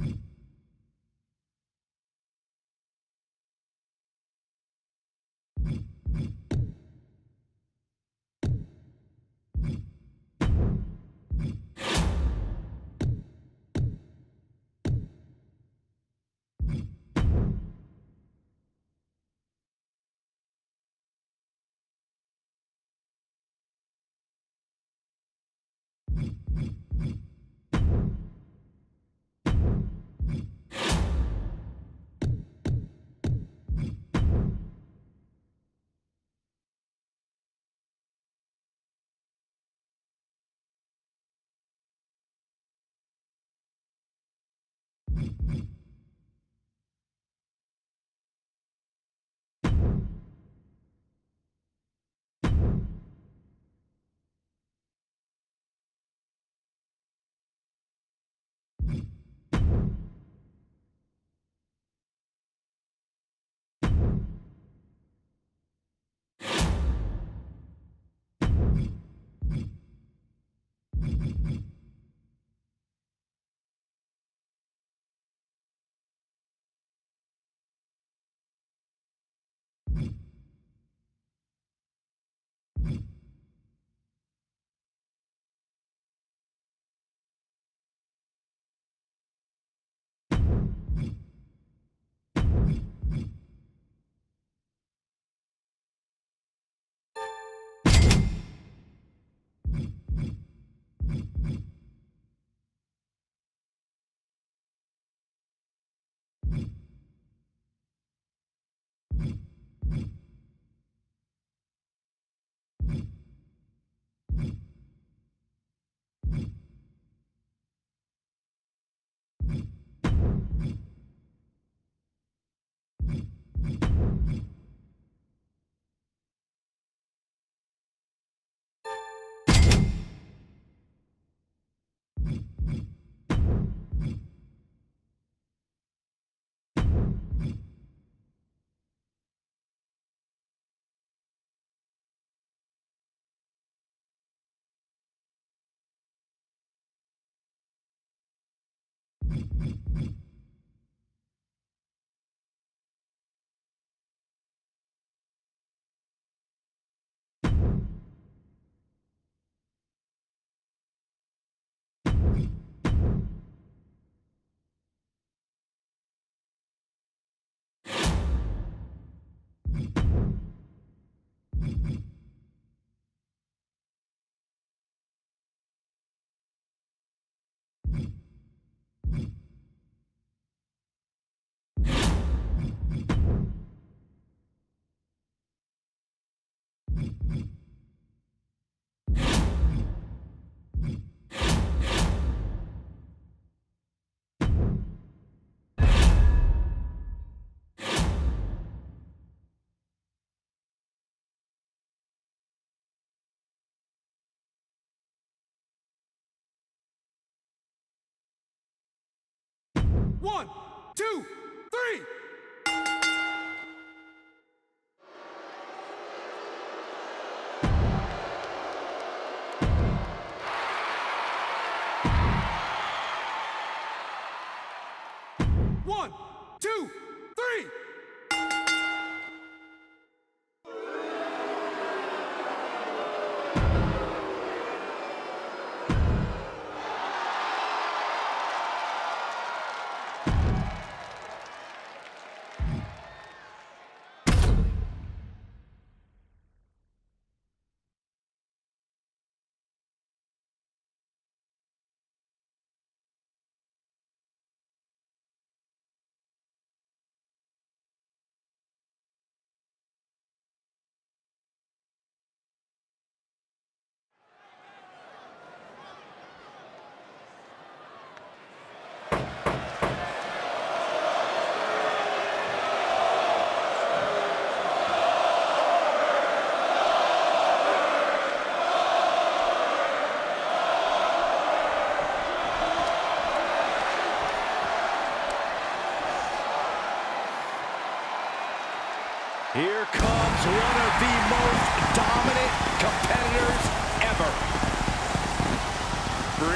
Mm-hmm. One, two, three.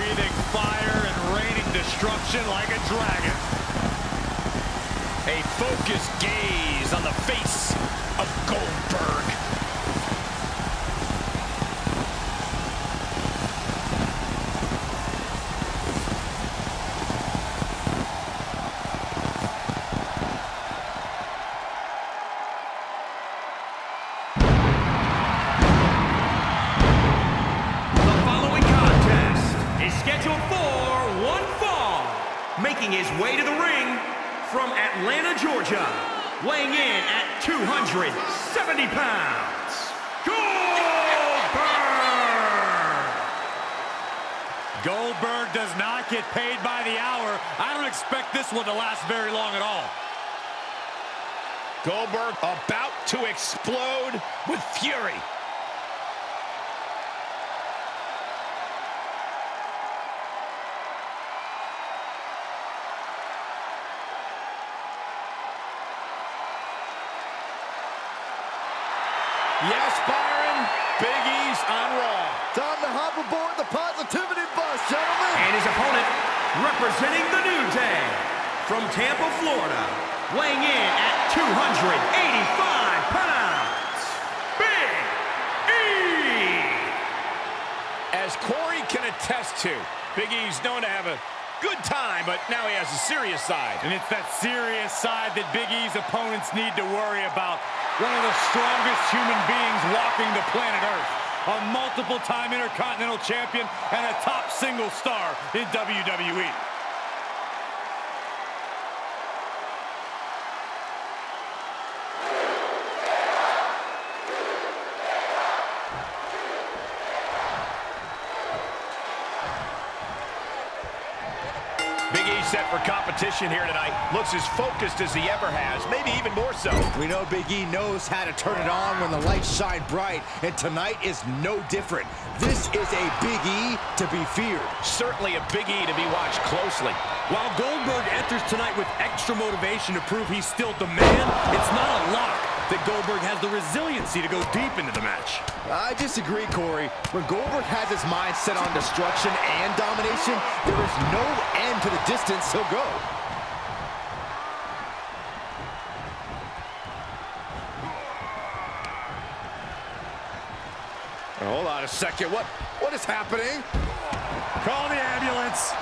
Breathing fire and raining destruction. like a dragon. A focused gaze on the face this one to last very long at all. Goldberg about to explode with fury. Yes, Byron. Big E's on Raw. Time to hop aboard the positivity bus, gentlemen. And his opponent, representing the New Day, from Tampa, Florida, weighing in at 285 pounds, Big E! As Corey can attest to, Big E's known to have a good time, but now he has a serious side. And it's that serious side that Big E's opponents need to worry about. One of the strongest human beings walking the planet Earth. A multiple-time Intercontinental Champion and a top single star in. WWE. Competition here tonight. Looks as focused as he ever has, maybe even more so. We know Big E knows how to turn it on when the lights shine bright, and tonight is no different. This is a Big E to be feared. Certainly a Big E to be watched closely. While Goldberg enters tonight with extra motivation to prove he's still the man, it's not a lock that Goldberg has the resiliency to go deep into the match. I disagree, Corey. When Goldberg has his mind set on destruction and domination, there is no end to the distance he'll go. Hold on a second. What what is happening? Call the ambulance.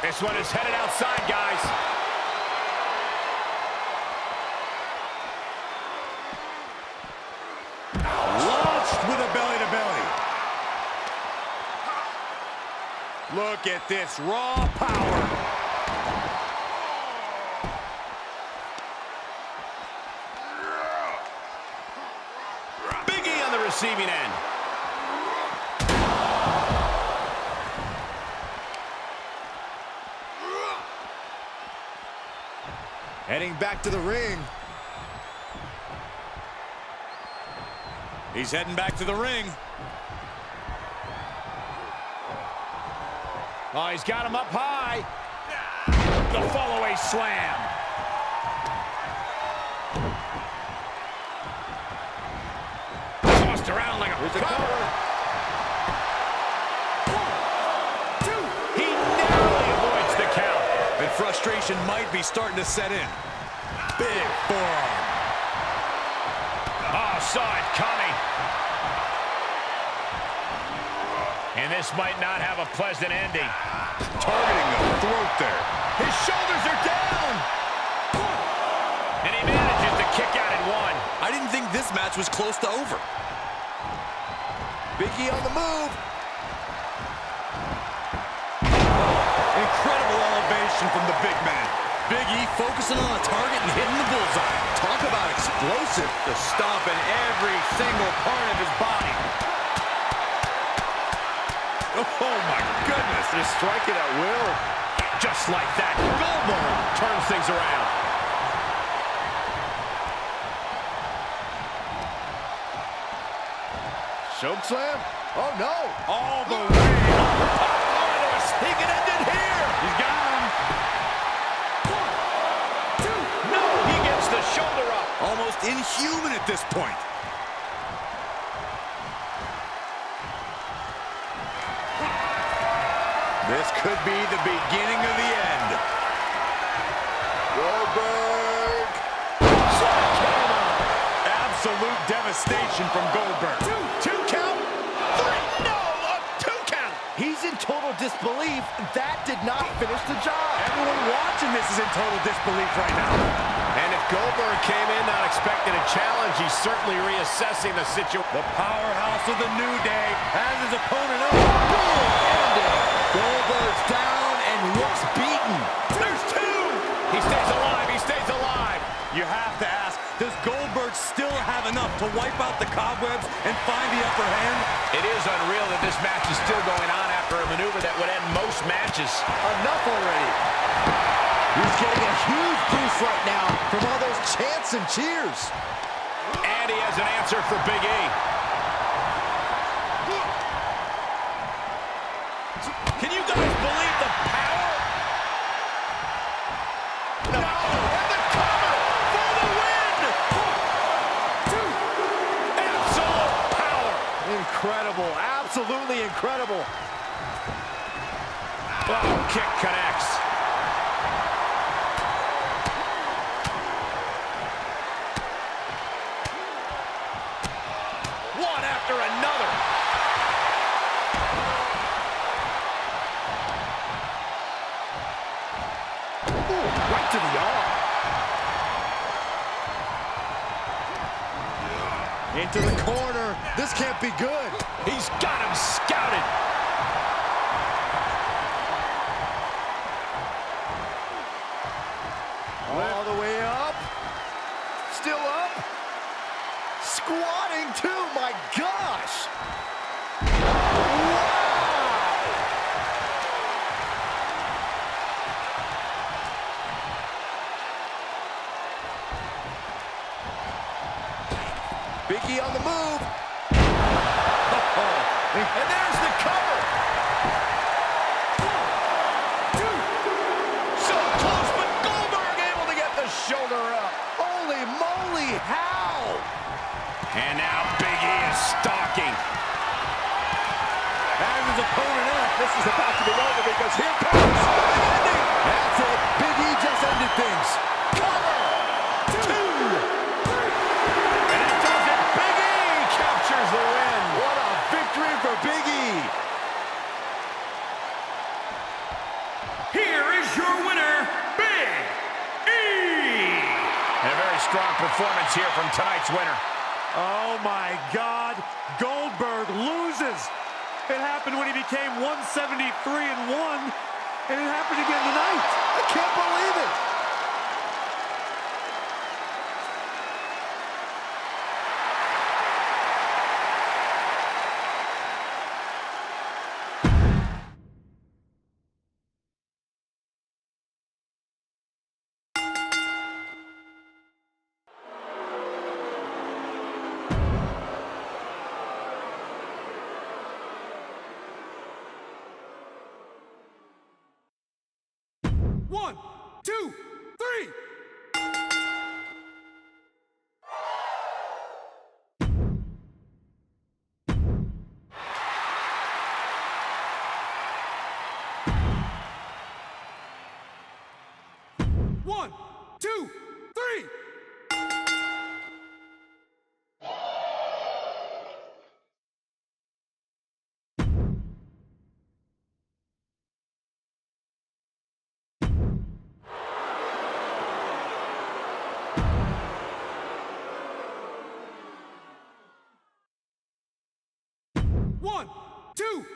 This one is headed outside, guys. Launched with a belly-to-belly. Look at this raw power. Big E on the receiving end. Heading back to the ring. He's heading back to the ring. Oh, he's got him up high. The fall-away slam. Tossed around like a Here's a cover. cover. He narrowly avoids the count. And frustration might be starting to set in. Big forearm. Oh, saw it coming. And this might not have a pleasant ending. Targeting the throat there. His shoulders are down. And he manages to kick out at one. I didn't think this match was close to over. Big E on the move. Incredible elevation from the big man. Big E focusing on a target and hitting the bullseye. Talk about explosive. The stomp in every single part of his body. Oh, my goodness. Just striking at will. Just like that, Goldberg turns things around. Choke slam? Oh, no. All the way. Oh, he can end it here. He's got him. One, two. No, he gets the shoulder up. Almost inhuman at this point. This could be the beginning of the end. Goldberg. Absolute devastation from Goldberg. Two, two count. Three. No, a two count. He's in total disbelief. That did not finish the job. Everyone watching this is in total disbelief right now. And if Goldberg came in not expecting a challenge, he's certainly reassessing the situation. The powerhouse of the New Day has his opponent up. Goldberg's down and looks beaten. There's two! He stays alive, he stays alive. You have to ask, does Goldberg still have enough to wipe out the cobwebs and find the upper hand? It is unreal that this match is still going on after a maneuver that would end most matches. Enough already. He's getting a huge boost right now from all those chants and cheers. And he has an answer for Big E. Guys believe the power? No, and the cover for the win! Absolute power! Incredible, absolutely incredible. Oh, kick. One This can't be good. He's got him scouted. And there's the cover. So close, but Goldberg able to get the shoulder up. Holy moly, how? And now Big E is stalking. Has his opponent up. This is about to be over because here comes. That's it. Big E just ended things. Big E. Here is your winner, Big E. And a very strong performance here from tonight's winner. Oh my God, Goldberg loses. It happened when he became 173 and 1, and it happened again tonight. I can't believe it. One, two, three. One, two, One, two,